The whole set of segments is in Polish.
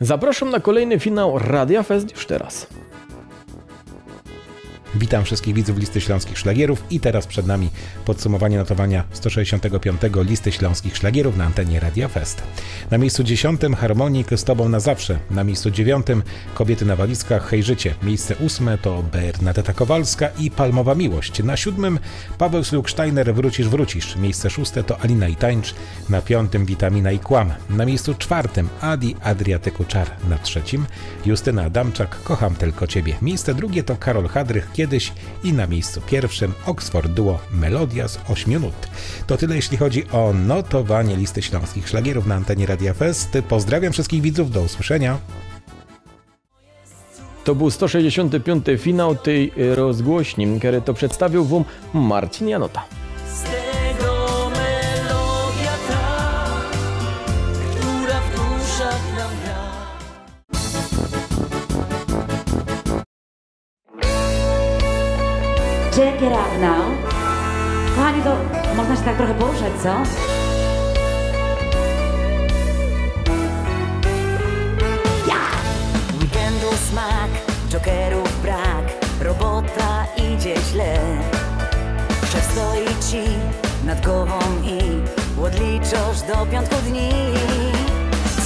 Zapraszam na kolejny finał Radia Fest już teraz. Witam wszystkich widzów Listy Śląskich Szlagierów i teraz przed nami podsumowanie notowania 165. Listy Śląskich Szlagierów na antenie Radia Fest. Na miejscu 10 Harmonik z Tobą na zawsze, na miejscu 9 Kobiety na walizkach. Hej Życie, miejsce 8 to Bernadetta Kowalska i Palmowa Miłość, na 7 Paweł Sluksteiner Wrócisz Wrócisz, miejsce 6 to Alina i Tańcz, na 5 Witamina i Kłam, na miejscu 4 Adi Adriatyku Czar, na 3 Justyna Adamczak. Kocham tylko Ciebie, miejsce drugie to Karol Hadrych Kiedyś i na miejscu pierwszym Oxford Duo Melodia z 8 nut. To tyle jeśli chodzi o notowanie listy śląskich szlagierów na antenie Radia Fest. Pozdrawiam wszystkich widzów, do usłyszenia. To był 165. finał tej rozgłośni, który to przedstawił wam Marcin Janota. Check it out now. Kochani, to można się tak trochę poruszać, co? Weekendu smak, jokerów brak, robota idzie źle. Szef stoi ci nad głową i odliczasz do piątku dni.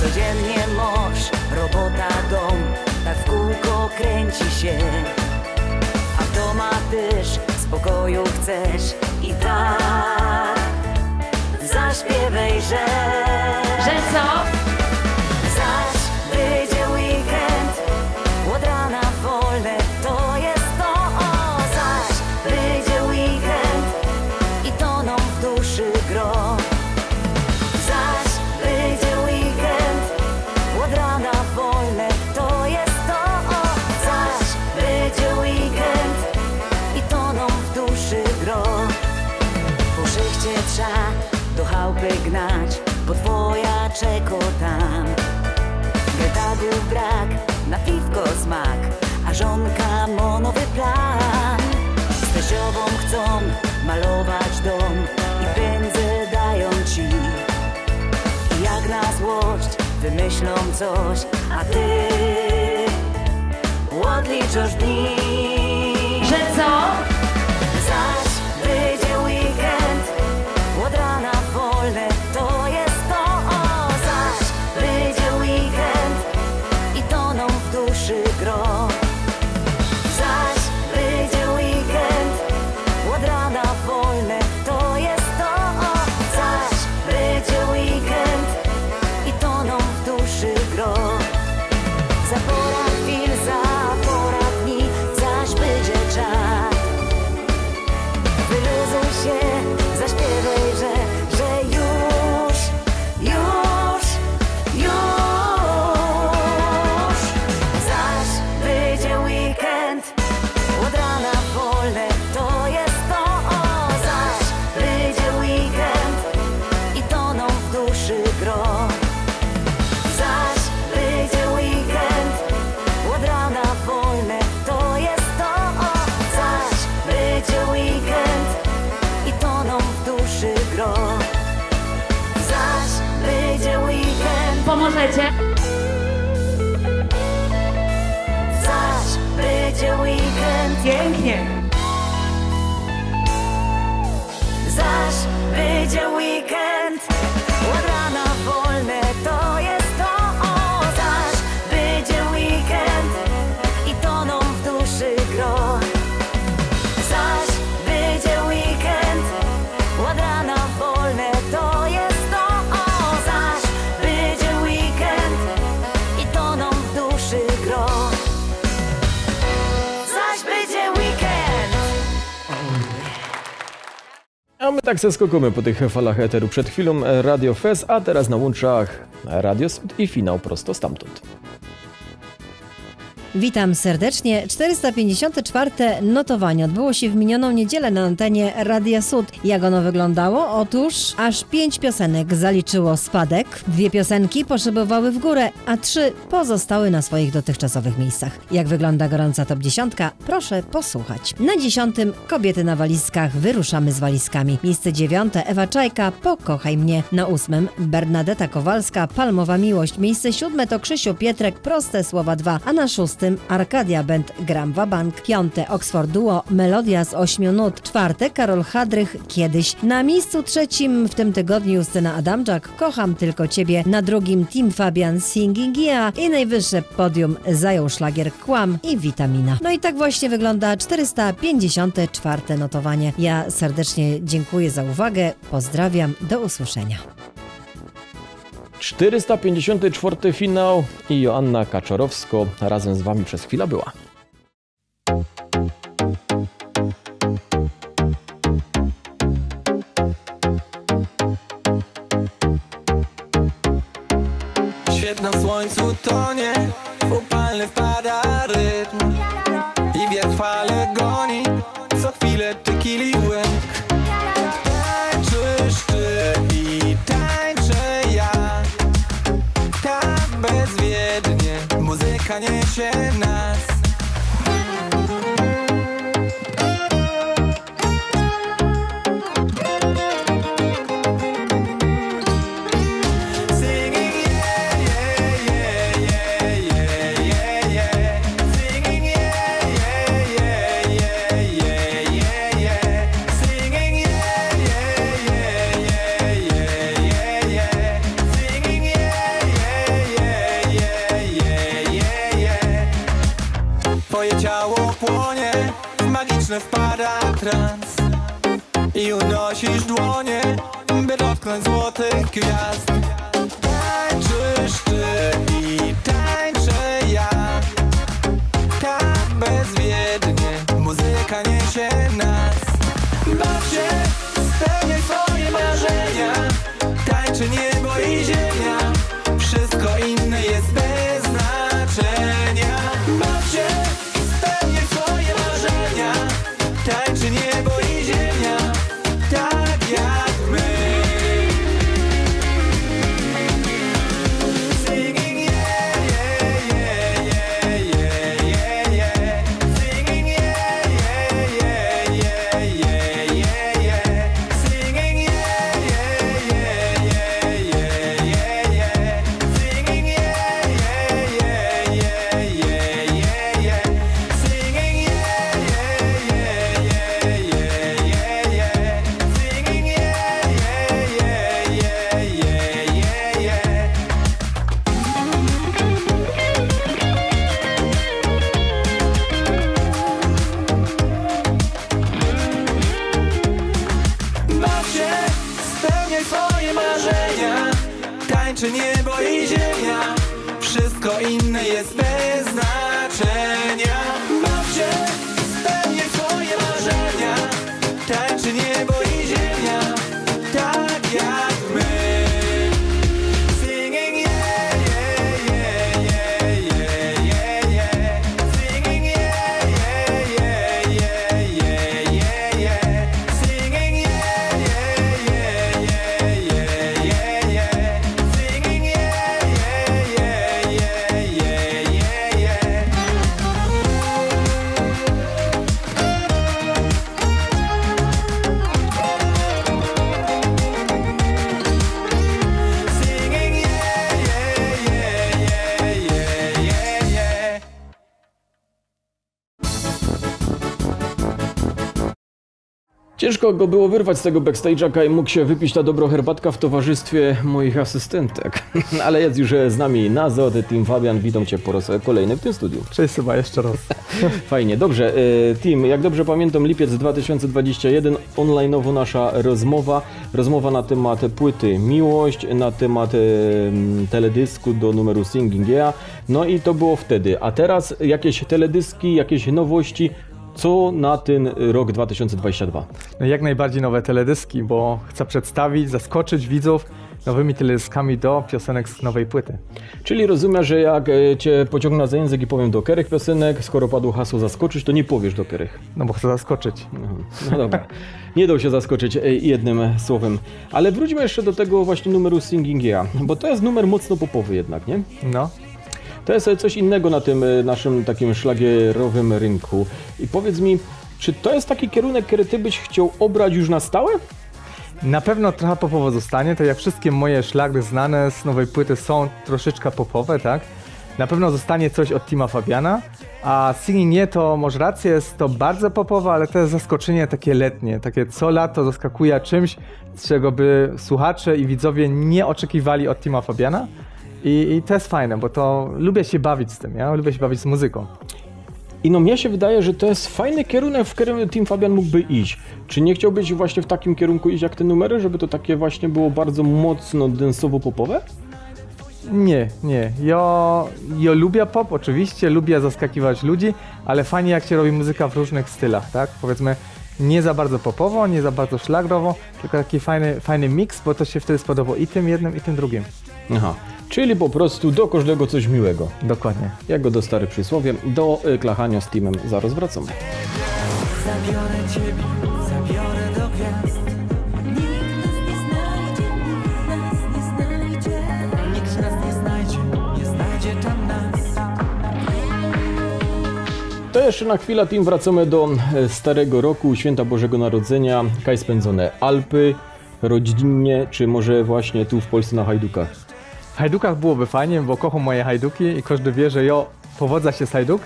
Codziennie mąż, robota, dom, tak w kółko kręci się. A w doma też spokoju chcesz i tak zaśpiewaj, że... Że co? Trza do chałupy gnać, bo twoja czeko tam. Biedagów brak, na piwko smak, a żonka ma nowy plan. Z chcą malować dom i pieniądze dają ci. I jak na złość wymyślą coś, a ty odliczasz dni. Że co? sweater. Tak se skokamy po tych falach eteru. Przed chwilą e, Radio Fest, a teraz na łączach Radio Sud i finał prosto stamtąd. Witam serdecznie. 454. notowanie odbyło się w minioną niedzielę na antenie Radia Sud. Jak ono wyglądało? Otóż aż pięć piosenek zaliczyło spadek, dwie piosenki poszybowały w górę, a trzy pozostały na swoich dotychczasowych miejscach. Jak wygląda gorąca top dziesiątka? Proszę posłuchać. Na dziesiątym kobiety na walizkach, wyruszamy z walizkami. Miejsce dziewiąte Ewa Czajka, pokochaj mnie. Na ósmym Bernadetta Kowalska, palmowa miłość. Miejsce siódme to Krzysiu Pietrek, proste słowa dwa, a na szóstym Arkadia Band Gram Bank. Piąte Oxford Duo, melodia z ośmiu nut. Czwarte Karol Hadrych, kiedyś. Na miejscu trzecim w tym tygodniu Justyna Adamczak, kocham tylko ciebie. Na drugim Tim Fabian Singing Yeah i najwyższe podium zajął szlagier Kłam i Witamina. No i tak właśnie wygląda 454 notowanie. Ja serdecznie dziękuję za uwagę, pozdrawiam, do usłyszenia. 454 finał i Joanna Kaczorowsko razem z wami przez chwilę była. Świat na słońcu tonie, upalny wpada muzyka niesie marzenia Tańczy niebo i ziemia. Wszystko inne jest bez znaczenia. Ciężko go było wyrwać z tego backstage'a i mógł się wypić ta dobro herbatka w towarzystwie moich asystentek. Ale jest już z nami Nazot, Team Fabian, witam Cię po raz kolejny w tym studiu. Cześć Seba, jeszcze raz. Fajnie, dobrze. e, Team, jak dobrze pamiętam, lipiec 2021, online'owo nasza rozmowa. Rozmowa na temat płyty Miłość, na temat e, teledysku do numeru Singing Yeah. No i to było wtedy. A teraz jakieś teledyski, jakieś nowości. Co na ten rok 2022? No jak najbardziej nowe teledyski, bo chcę przedstawić, zaskoczyć widzów nowymi teledyskami do piosenek z nowej płyty. Czyli rozumiem, że jak e, Cię pociągnę za język i powiem do kerych piosenek, skoro padło hasło zaskoczyć, to nie powiesz do kerych. No bo chcę zaskoczyć. No dobra. Nie dał się zaskoczyć e, jednym słowem. Ale wróćmy jeszcze do tego właśnie numeru Singing Yeah, bo to jest numer mocno popowy jednak, nie? No. To jest coś innego na tym e, naszym takim szlagierowym rynku. I powiedz mi, czy to jest taki kierunek, który Ty byś chciał obrać już na stałe? Na pewno trochę popowo zostanie, to jak wszystkie moje szlagry znane z nowej płyty są troszeczkę popowe, tak? Na pewno zostanie coś od Tima Fabiana, a Singing Nie to, może rację, jest to bardzo popowe, ale to jest zaskoczenie takie letnie, takie co lato zaskakuje czymś, czego by słuchacze i widzowie nie oczekiwali od Tima Fabiana. I, I to jest fajne, bo to lubię się bawić z tym, ja lubię się bawić z muzyką. I no mnie się wydaje, że to jest fajny kierunek, w którym Team Fabian mógłby iść. Czy nie chciałbyś właśnie w takim kierunku iść jak te numery, żeby to takie właśnie było bardzo mocno densowo-popowe? Nie, nie. Ja, ja lubię pop, oczywiście, lubię zaskakiwać ludzi, ale fajnie jak się robi muzyka w różnych stylach, tak? Powiedzmy, nie za bardzo popowo, nie za bardzo szlagrowo, tylko taki fajny, fajny miks, bo to się wtedy spodoba i tym jednym, i tym drugim. Aha. Czyli po prostu do każdego coś miłego. Dokładnie. Jak go do stare przysłowie, do y, klachania z Teamem zaraz wracamy. Zabiorę ciebie, zabiorę do gwiazd Nikt nas nie znajdzie, nikt nas nie znajdzie. Nikt nas nie znajdzie, nie znajdzie tam nas To jeszcze na chwilę, Team, wracamy do e, starego roku, święta Bożego Narodzenia, kaj spędzone Alpy, rodzinnie, czy może właśnie tu w Polsce na Hajdukach? W hajdukach byłoby fajnie, bo kocham moje hajduki i każdy wie, że ja powodza się z hajduk,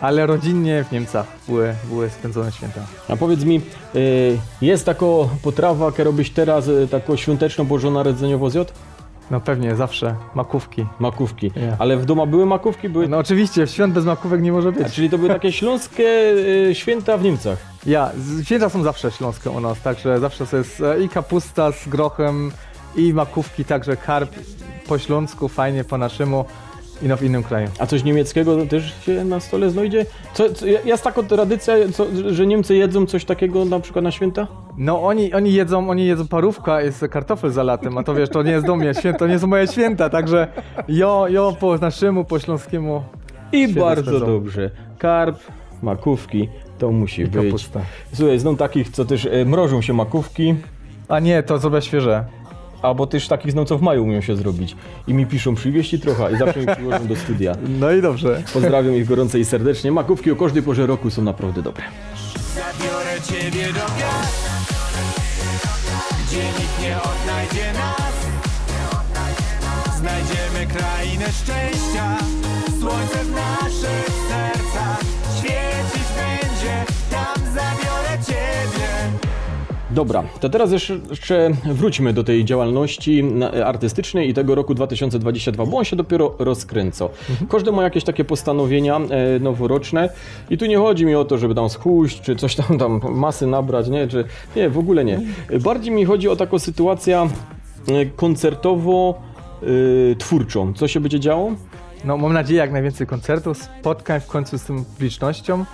ale rodzinnie w Niemcach były, były spędzone święta. A powiedz mi, y, jest taka potrawa, która robisz teraz, y, taką świąteczną bożonarodzeniowo zjadł? No pewnie, zawsze. Makówki. Makówki. Ja. Ale w domu były makówki? Były... No oczywiście, świąt bez makówek nie może być. A, czyli to były takie śląskie y, święta w Niemcach. Ja, święta są zawsze śląskie u nas, także zawsze to jest i kapusta z grochem, i makówki, także karp po śląsku, fajnie po naszemu i no w innym kraju. A coś niemieckiego też się na stole znajdzie? Co, co, jest taka tradycja, co, że Niemcy jedzą coś takiego na przykład na święta? No oni, oni jedzą, oni jedzą parówka z kartofel za latem, a to wiesz, to nie jest do mnie święto, to nie są moje święta, także jo, jo po naszemu, po śląskiemu I bardzo spędzą. dobrze. Karp, makówki, to musi i być. kapusta. Słuchaj, znam takich, co też e, mrożą się makówki, A nie, to zrobię świeże. Albo też takich znam, co w maju umieją się zrobić. I mi piszą, przywieź ci trochę i zawsze mi przyłożą do studia. No i dobrze. Pozdrawiam ich gorąco i serdecznie. Makówki o każdej porze roku są naprawdę dobre. Zabiorę ciebie do gwiazd Gdzie nikt nie odnajdzie nas Znajdziemy krainę szczęścia Słońce w naszych Dobra, to teraz jeszcze wróćmy do tej działalności na- artystycznej i tego roku 2022, bo on się dopiero rozkręca. Każdy ma jakieś takie postanowienia e, noworoczne i tu nie chodzi mi o to, żeby tam schóść, czy coś tam, tam masy nabrać, nie, czy nie, w ogóle nie. Bardziej mi chodzi o taką sytuację e, koncertowo y, twórczą. Co się będzie działo? No, mam nadzieję jak najwięcej koncertów, spotkań w końcu z tą publicznością.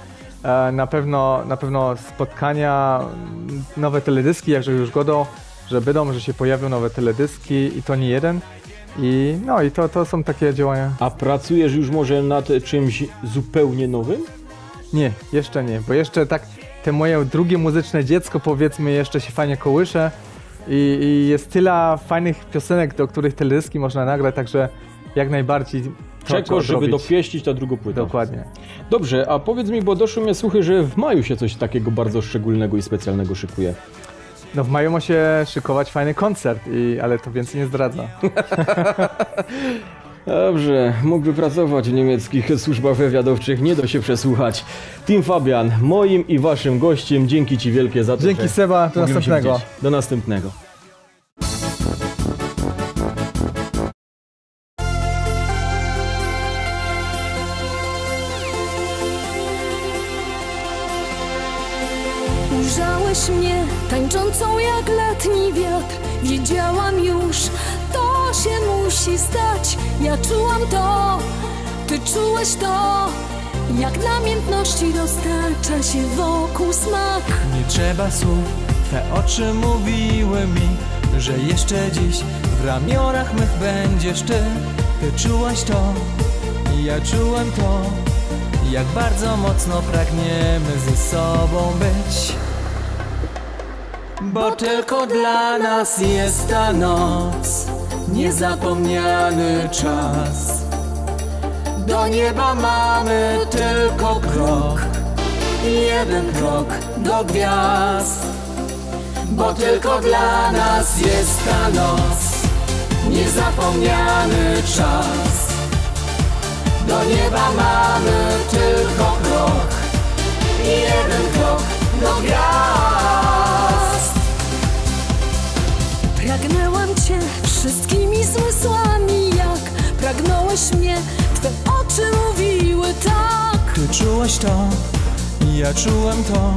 E, na, pewno, na pewno spotkania, mm, nowe teledyski, jakże już godą, że będą, że się pojawią nowe teledyski i to nie jeden. I no i to, to są takie działania. A pracujesz już może nad czymś zupełnie nowym? Nie, jeszcze nie, bo jeszcze tak te moje drugie muzyczne dziecko powiedzmy jeszcze się fajnie kołysze i, i jest tyle fajnych piosenek, do których teledyski można nagrać, także jak najbardziej Czekasz, żeby dopieścić ta drugą płytę. Dokładnie. Dobrze, a powiedz mi, bo doszły mnie słuchy, że w maju się coś takiego bardzo szczególnego i specjalnego szykuje. No w maju ma się szykować fajny koncert, i, ale to więcej nie zdradza. Dobrze, mógłby pracować w niemieckich służbach wywiadowczych, nie da się przesłuchać. Tim Fabian, moim i waszym gościem, dzięki ci wielkie za to, Dzięki Seba, do następnego. Do następnego. Wiatr Wiedziałam już, to się musi stać. Ja czułam to, ty czułeś to. Jak namiętności roztacza się wokół smak. Nie trzeba słów, Twe oczy mówiły mi, że jeszcze dziś w ramionach mych będziesz Ty. Ty czułaś to, ja czułem to, jak bardzo mocno pragniemy ze sobą być. Bo tylko dla nas jest ta noc, niezapomniany czas. Do nieba mamy tylko krok, jeden krok do gwiazd. Bo tylko dla nas jest ta noc, niezapomniany czas. Do nieba mamy tylko krok, jeden krok do gwiazd. Pragnęłam cię wszystkimi zmysłami Jak pragnąłeś mnie, twe oczy mówiły tak Ty czułaś to, ja czułem to,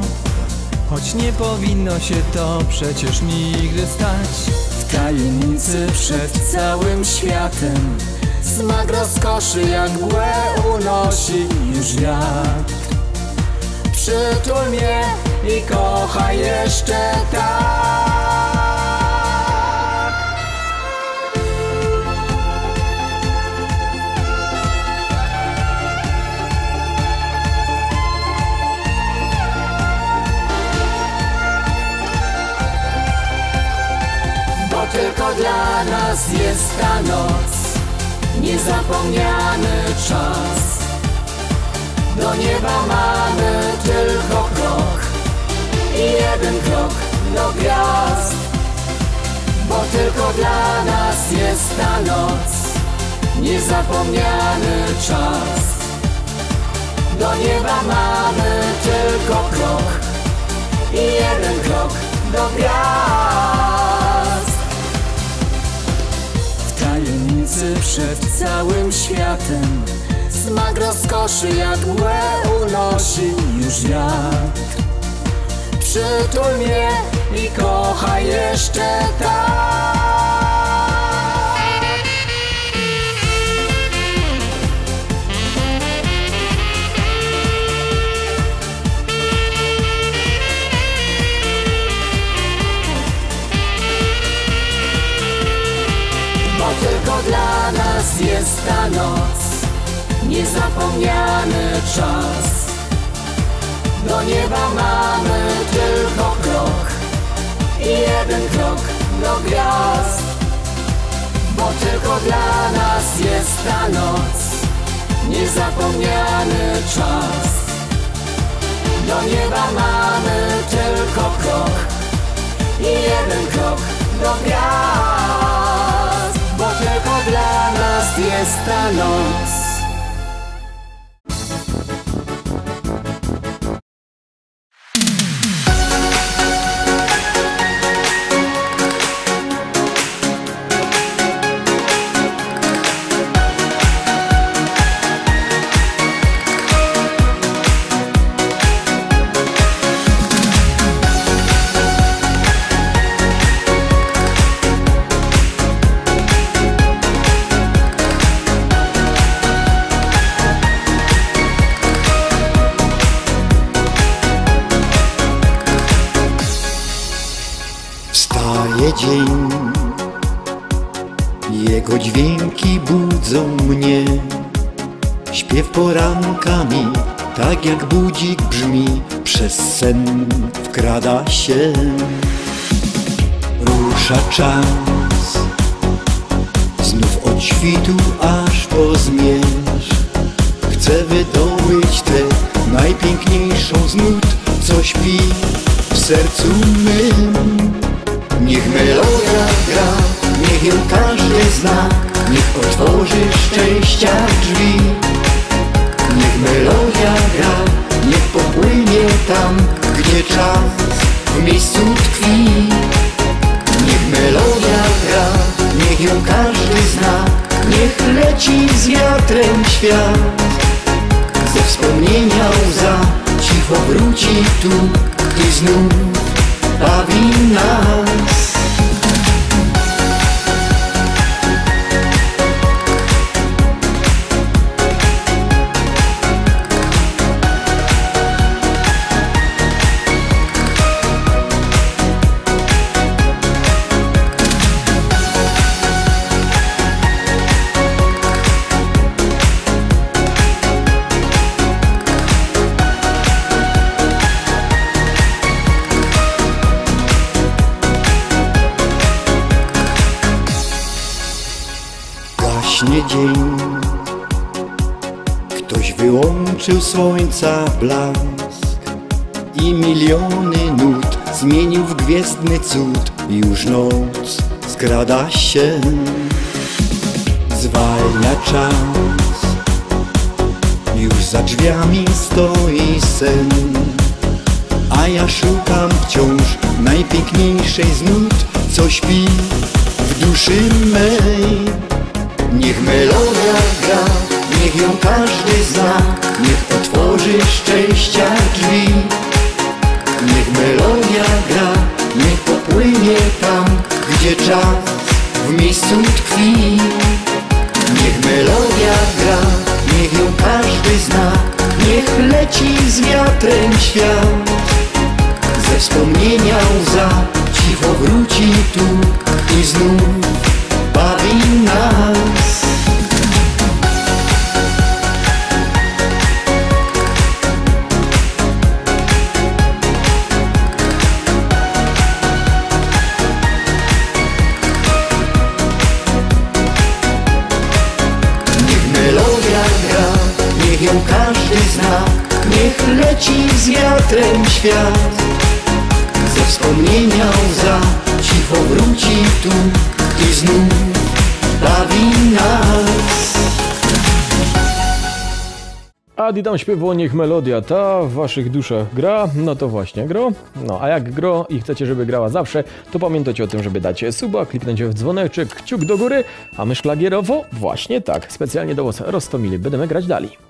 choć nie powinno się to przecież nigdy stać. W tajemnicy przed całym światem, smak rozkoszy jak mgłę unosi już wiatr. Przytul mnie i kochaj jeszcze tak. Tylko dla nas jest ta noc, niezapomniany czas. Do nieba mamy tylko krok i jeden krok do gwiazd. Bo tylko dla nas jest ta noc, niezapomniany czas. Do nieba mamy tylko krok i jeden krok do gwiazd. Tajemnicy przed całym światem. Smak rozkoszy mgłę unosi już wiatr. Przytul mnie i kochaj jeszcze tak nas jest ta noc. Niezapomniany czas. Do nieba mamy tylko krok I jeden krok do gwiazd. Bo tylko dla nas jest ta noc. Niezapomniany czas. Do nieba mamy tylko krok I jeden krok do gwiazd dla nas Wstaje dzień, jego dźwięki budzą mnie. Śpiew porankami, tak jak budzik brzmi, przez sen wkrada się. Rusza czas, znów od świtu aż po zmierzch. Chcę wydobyć tę najpiękniejszą z nut, co śpi w sercu mym. Niech melodia gra, niech ją każdy zna, niech otworzy szczęścia drzwi. Niech melodia gra, niech popłynie tam, gdzie czas w miejscu tkwi. Niech melodia gra, niech ją każdy zna, niech leci z wiatrem świat. Ze wspomnienia łza cicho wróci tu i znów bawi. Wyłączył słońca blask I miliony nut zmienił w gwiezdny cud Już noc skrada się. Zwalnia czas Już za drzwiami stoi sen A ja szukam wciąż najpiękniejszej z nut Co śpi w duszy mej. Niech melodia gra, niech ją każdy zna Niech otworzy szczęścia drzwi. Niech melodia gra, niech popłynie tam Gdzie czas w miejscu tkwi. Niech melodia gra, niech ją każdy zna. Niech leci z wiatrem świat. Ze wspomnienia łza cicho wróci tu i znów bawi nas. Leci z wiatrem świat. Ze wspomnienia łza cicho wróci tu i znów bawi nas. A Didam śpiewał, niech melodia ta w waszych duszach gra, no to właśnie gro. No a jak gro i chcecie, żeby grała zawsze, to pamiętajcie o tym, żeby dać suba, kliknąć w dzwoneczek, kciuk do góry, a my szlagierowo właśnie tak, specjalnie do was roztomili, będziemy grać dalej.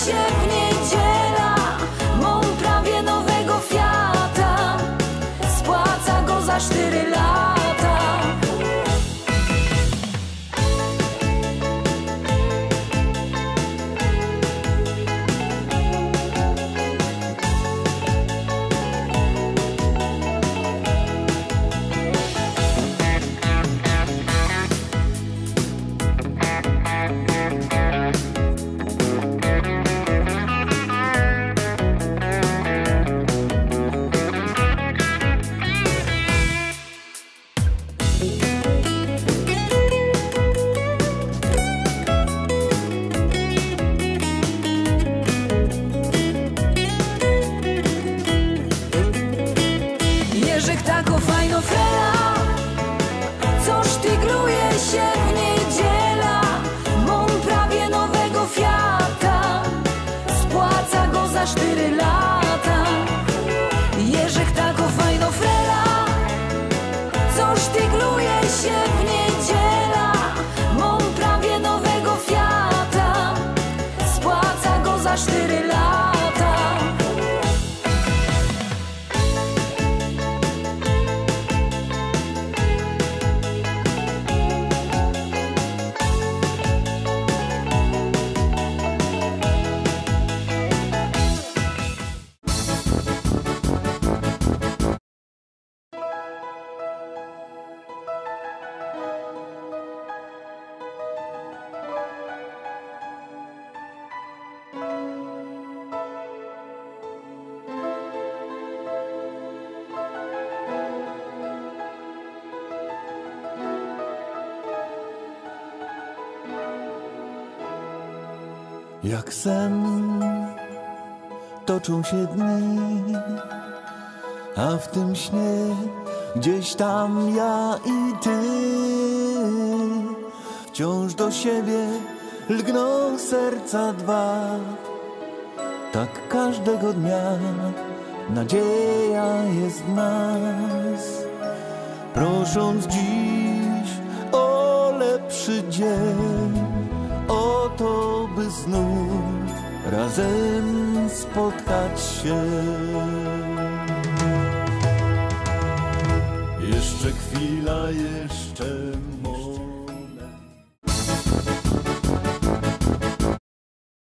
Się Jak sen toczą się dni, a w tym śnie gdzieś tam ja i ty wciąż do siebie lgną serca dwa. Tak każdego dnia nadzieja jest w nas, prosząc dziś o lepszy dzień o to, by znów razem spotkać się. Jeszcze chwila, jeszcze.